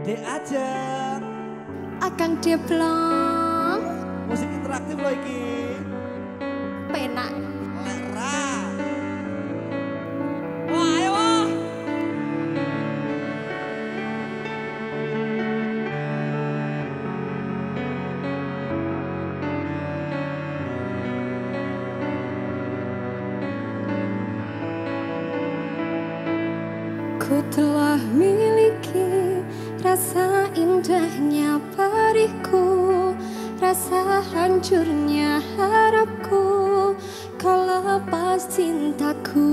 Dek aja. Akang Deblong. Musik interaktif loh iki. Penak. Lera. Wah, ayo. wah. Ku telah miliki rasa indahnya perihku Rasa hancurnya harapku Kau lepas cintaku.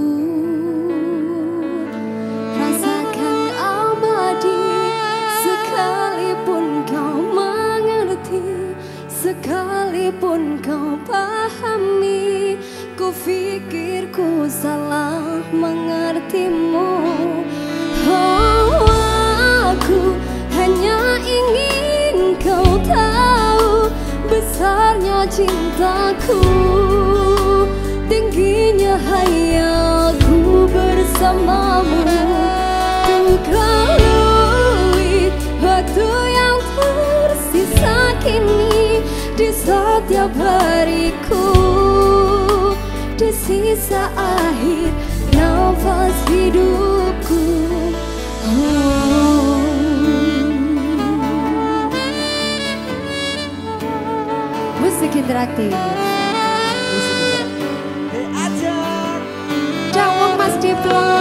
Rasakan abadi Sekalipun kau mengerti Sekalipun kau pahami Ku pikir ku salah mengertimu. Oh cintaku Tingginya hayalku bersamamu. Untuk lalui waktu yang tersisa kini Di setiap hariku. Di sisa akhir nafas hidupku Musik interaktif. Cawang Mas Diplom